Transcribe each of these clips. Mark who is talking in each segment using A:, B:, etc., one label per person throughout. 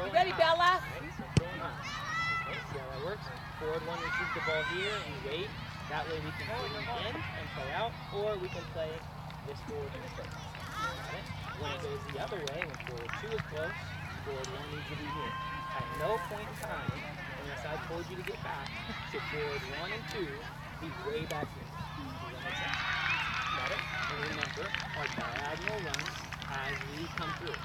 A: controlling
B: ready. Bella?
A: That works? Forward one receives the ball here and wait. That way we can it in and play out, or we can play this forward. Got it? When it goes the other way, when forward two is close, forward one needs to be here. At no point in time, unless I told you to get back, should forward one and two be way back here. Got it? And remember, our diagonal runs as we come through.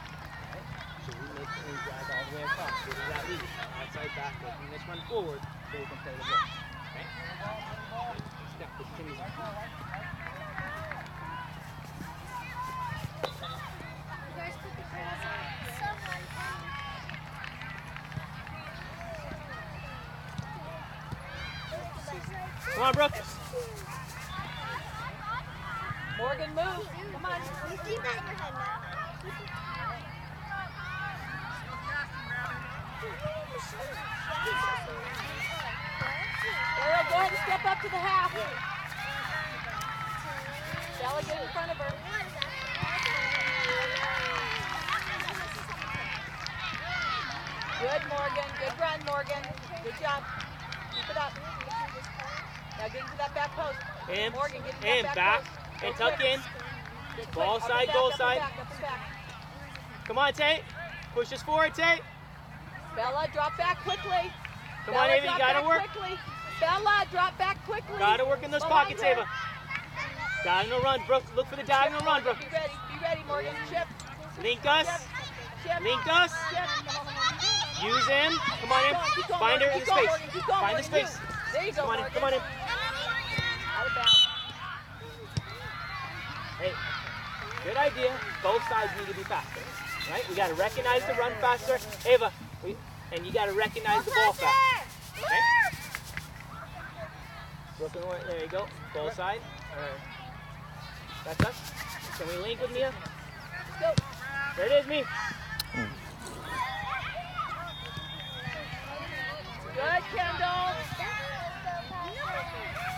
A: So we make we drag all the way across. Where does that leave? Outside back, making this run forward so we can play the ball. Okay? Step, continue. Come on, Brooke.
B: Morgan, move. Come on.
C: You keep that in your head now.
B: Ariel, go ahead and step up to the half. Bella, get in front of her. Good, Morgan. Good run, Morgan. Good job. Keep it up. Now get into that back post.
A: And,
B: Morgan, get into
A: in,
B: that
A: back,
B: post.
A: and tuck
B: quick.
A: in. Ball
B: quick.
A: Side, goal side.
B: back, and back.
A: Come on, Tate. Push this forward, Tate.
B: Bella, drop back quickly.
A: Come
B: Bella,
A: on, Ava, you gotta work.
B: Quickly. Bella, drop back quickly.
A: Gotta work in those
B: Behind
A: pockets,
B: her.
A: Ava. Diagonal run, Brooke. Look for the diagonal run,
B: Morgan,
A: Brooke.
B: Be ready. Be ready, Morgan. Chip.
A: Link us.
B: Chip.
A: Link us.
B: Chip.
A: Use him. Come on in. Find her in the space.
B: Morgan.
A: Find the space.
B: There you go,
A: Come on in. Come on in.
B: Out of bounds.
A: Hey, good idea. Both sides need to be faster, right? We got to recognize the run faster. Ava, we, and you got to recognize the ball faster. Okay? Brooklyn, Warren, there you go. Ball side. All right. That's us. Can we link with Mia?
B: Go.
A: There it is, me.
B: Good, Kendall.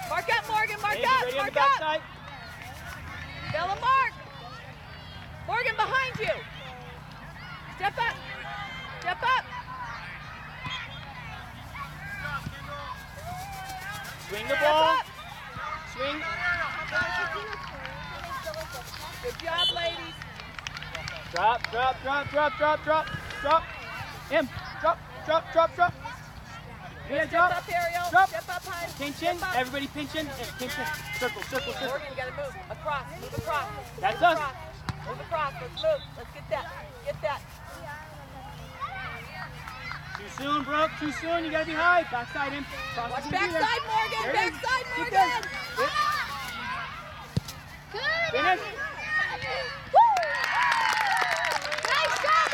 B: Mark up, Morgan. Mark
A: Angie,
B: up.
A: ready on the
B: Mark up.
A: backside?
B: Bella, mark. Morgan, behind you. Step up. Step up.
A: Swing the ball. Swing.
B: Good job, ladies.
A: Drop, drop, drop, drop, drop, drop, drop. Him. Drop, drop, drop, drop.
B: Step
A: drop.
B: up, Ariel.
A: Drop.
B: Step up, hon.
A: Pinch in. Everybody pinch in. And pinch in. Circle, circle, circle.
B: Morgan, you gotta move. Across. Move across.
A: That's
B: move
A: us.
B: Across. Move across. Let's move. Let's get that. Get that.
A: Too soon, Brooke. Too soon. You gotta be high. Backside him. Cross
B: Watch
A: is gonna be there.
B: backside, Morgan.
A: There.
B: Backside, Morgan.
A: Good.
C: Good.
A: Finish.
B: Woo!
C: Nice job,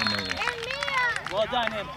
C: Emily. And Mia.
A: Well done, him.